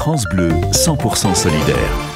France Bleu, 100% solidaire.